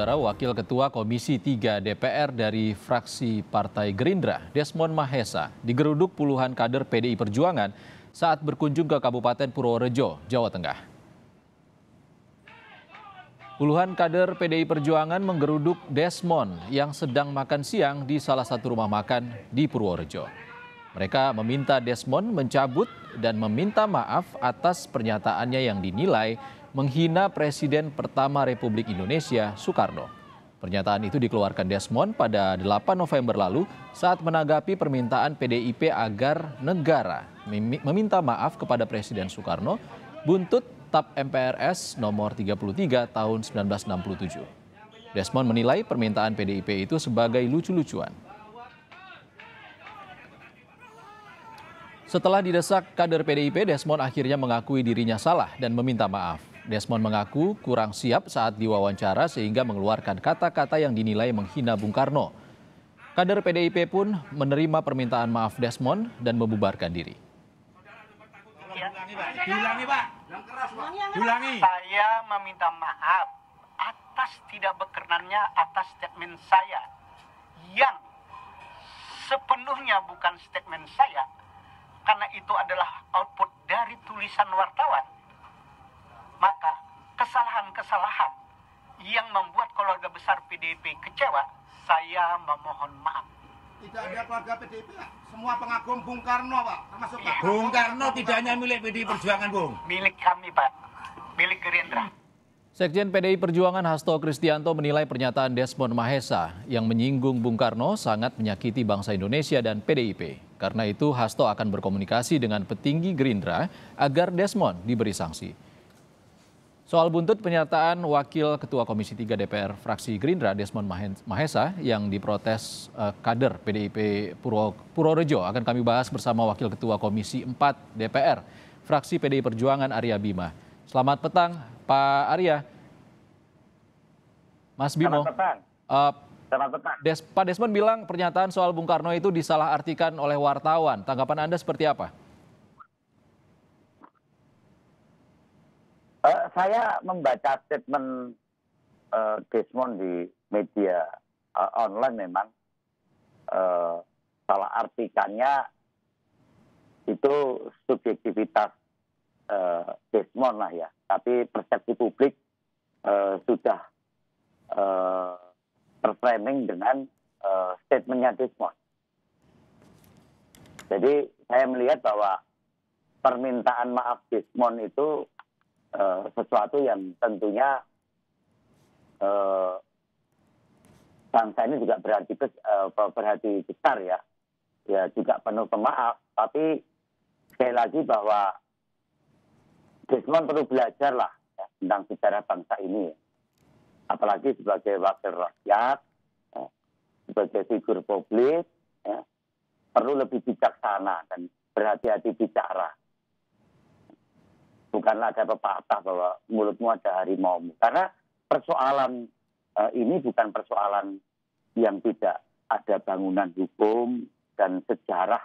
Saudara Wakil Ketua Komisi 3 DPR dari fraksi Partai Gerindra, Desmond Mahesa, digeruduk puluhan kader PDI Perjuangan saat berkunjung ke Kabupaten Purworejo, Jawa Tengah. Puluhan kader PDI Perjuangan menggeruduk Desmond yang sedang makan siang di salah satu rumah makan di Purworejo. Mereka meminta Desmond mencabut dan meminta maaf atas pernyataannya yang dinilai menghina Presiden pertama Republik Indonesia, Soekarno. Pernyataan itu dikeluarkan Desmond pada 8 November lalu saat menanggapi permintaan PDIP agar negara meminta maaf kepada Presiden Soekarno buntut TAP MPRS nomor 33 tahun 1967. Desmond menilai permintaan PDIP itu sebagai lucu-lucuan. Setelah didesak kader PDIP, Desmond akhirnya mengakui dirinya salah dan meminta maaf. Desmond mengaku kurang siap saat diwawancara sehingga mengeluarkan kata-kata yang dinilai menghina Bung Karno. Kader PDIP pun menerima permintaan maaf Desmond dan membubarkan diri. Diulangi Pak, yang keras Pak. Diulangi. Saya meminta maaf atas tidak berkenannya atas statement saya yang sepenuhnya bukan statement saya karena itu adalah output dari tulisan wartawan. Maka kesalahan-kesalahan yang membuat keluarga besar PDIP kecewa, saya memohon maaf. Tidak ada keluarga PDIP. Semua pengagum Bung Karno Pak. Termasuk Pak Bung Karno tidak hanya milik PDI Perjuangan, Bung. Milik kami, Pak. Milik Gerindra. Sekjen PDI Perjuangan Hasto Kristianto menilai pernyataan Desmond Mahesa yang menyinggung Bung Karno sangat menyakiti bangsa Indonesia dan PDIP. Karena itu Hasto akan berkomunikasi dengan petinggi Gerindra agar Desmond diberi sanksi. Soal buntut pernyataan Wakil Ketua Komisi 3 DPR fraksi Gerindra Desmond Mahesa yang diprotes uh, kader PDIP Puro, Purworejo akan kami bahas bersama Wakil Ketua Komisi 4 DPR fraksi PDI Perjuangan Arya Bima. Selamat petang Pak Arya. Mas Bimo. Selamat petang. Uh, Selamat petang. Des, Pak Desmond bilang pernyataan soal Bung Karno itu disalahartikan oleh wartawan. Tanggapan Anda seperti apa? Uh, saya membaca statement uh, Desmond di media uh, online memang uh, salah artikannya itu subjektivitas uh, Desmond lah ya, tapi persepsi publik uh, sudah uh, terframing dengan uh, statementnya Desmond. Jadi saya melihat bahwa permintaan maaf Desmond itu uh, sesuatu yang tentunya uh, bangsa ini juga berhati, uh, berhati besar ya, ya juga penuh pemaaf. Tapi sekali lagi bahwa Desmond perlu belajar lah ya, tentang sejarah bangsa ini, apalagi sebagai wakil rakyat, ya, sebagai figur publik, ya, perlu lebih bijaksana dan berhati-hati bicara bukanlah ada pepatah bahwa mulutmu ada harimaumu. Karena persoalan uh, ini bukan persoalan yang tidak ada bangunan hukum dan sejarah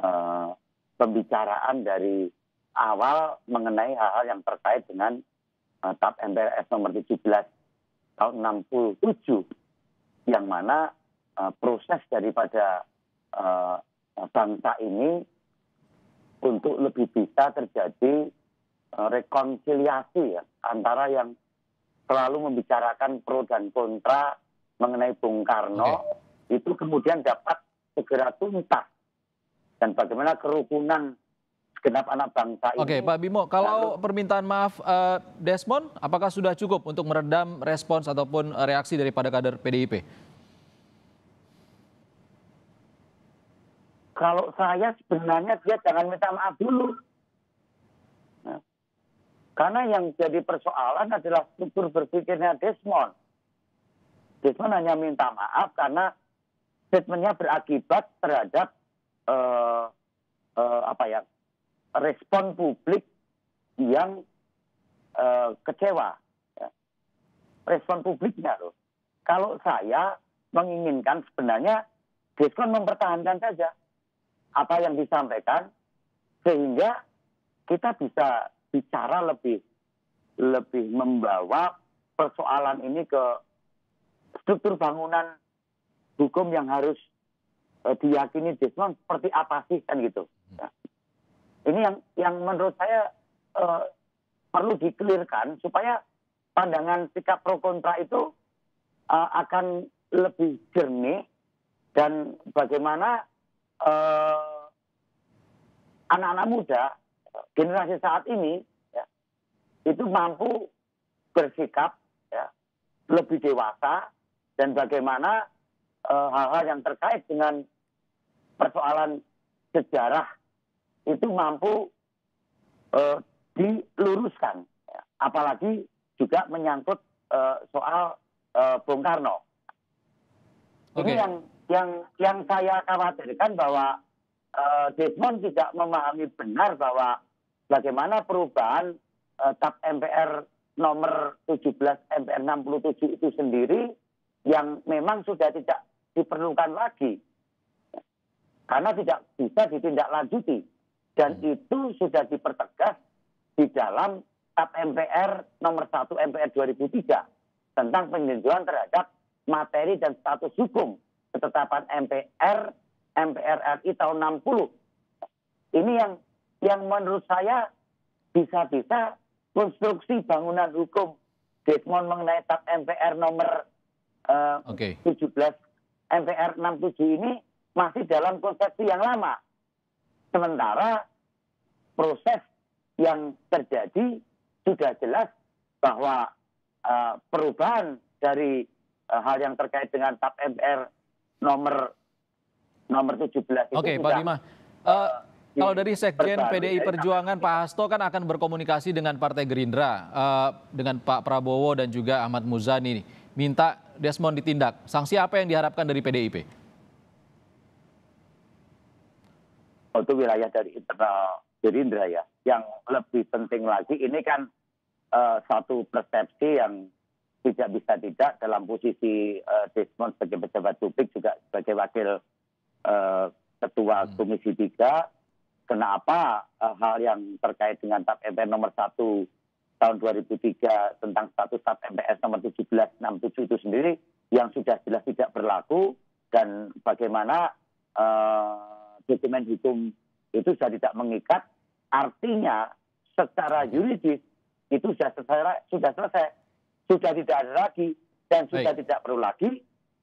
uh, pembicaraan dari awal mengenai hal-hal yang terkait dengan uh, TAP MPRS nomor 17 tahun 67 yang mana uh, proses daripada uh, bangsa ini untuk lebih bisa terjadi rekonsiliasi ya antara yang selalu membicarakan pro dan kontra mengenai Bung Karno okay. itu kemudian dapat segera tuntas dan bagaimana kerukunan segenap anak bangsa ini. Oke, Pak Bimo, kalau lalu, permintaan maaf uh, Desmond, apakah sudah cukup untuk meredam respons ataupun reaksi daripada kader PDIP? Kalau saya sebenarnya dia jangan minta maaf dulu. Karena yang jadi persoalan adalah struktur berpikirnya Desmond. Desmond hanya minta maaf karena statementnya berakibat terhadap uh, uh, apa ya respon publik yang uh, kecewa. Ya. Respon publiknya loh. Kalau saya menginginkan sebenarnya Desmond mempertahankan saja apa yang disampaikan sehingga kita bisa bicara lebih lebih membawa persoalan ini ke struktur bangunan hukum yang harus eh, diyakini Desmond seperti apa sih kan gitu. Ya. Ini yang yang menurut saya eh, perlu dikelirkan supaya pandangan sikap pro kontra itu eh, akan lebih jernih dan bagaimana anak-anak muda generasi saat ini ya, itu mampu bersikap ya, lebih dewasa dan bagaimana eh, hal-hal yang terkait dengan persoalan sejarah itu mampu eh, diluruskan, ya. apalagi juga menyangkut eh, soal eh, Bung Karno. Ini Oke. yang yang yang saya khawatirkan bahwa eh, Desmond tidak memahami benar bahwa bagaimana perubahan eh, TAP MPR nomor 17 MPR 67 itu sendiri yang memang sudah tidak diperlukan lagi? Karena tidak bisa ditindaklanjuti. Dan itu sudah dipertegas di dalam TAP MPR nomor 1 MPR 2003 tentang peninjauan terhadap materi dan status hukum ketetapan MPR MPR RI tahun 60. Ini yang yang menurut saya bisa-bisa konstruksi bangunan hukum Desmond mengenai TAP MPR nomor eh, Oke. 17 MPR 67 ini masih dalam konsepsi yang lama. Sementara proses yang terjadi sudah jelas bahwa eh, perubahan dari eh, hal yang terkait dengan TAP MPR nomor nomor 17 itu Oke, Pak Bima. Di- kalau dari Sekjen PDI Perjuangan, Pak Hasto kan akan berkomunikasi dengan Partai Gerindra, eh, dengan Pak Prabowo dan juga Ahmad Muzani, minta Desmond ditindak. Sanksi apa yang diharapkan dari PDIP? Oh, itu wilayah dari internal Gerindra ya. Yang lebih penting lagi ini kan eh, satu persepsi yang tidak bisa tidak dalam posisi eh, Desmond sebagai pejabat publik juga sebagai wakil eh, ketua Komisi 3. Kenapa eh, hal yang terkait dengan TAP MPR nomor 1 tahun 2003 tentang status TAP MPS nomor 1767 itu sendiri yang sudah jelas tidak berlaku dan bagaimana eh, dokumen hukum itu sudah tidak mengikat, artinya secara yuridis itu sudah selesai, sudah selesai, sudah tidak ada lagi dan sudah Baik. tidak perlu lagi.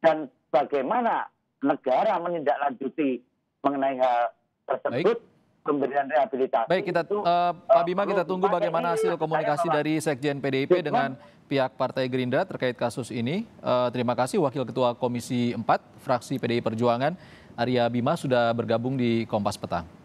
Dan bagaimana negara menindaklanjuti mengenai hal tersebut pemberian rehabilitasi. Baik, kita itu, eh, Pak eh, Bima kita tunggu bagaimana hasil komunikasi dari Sekjen PDIP Desmond- dengan pihak Partai Gerindra terkait kasus ini. Eh, terima kasih Wakil Ketua Komisi 4 fraksi PDI Perjuangan Arya Bima sudah bergabung di Kompas Petang.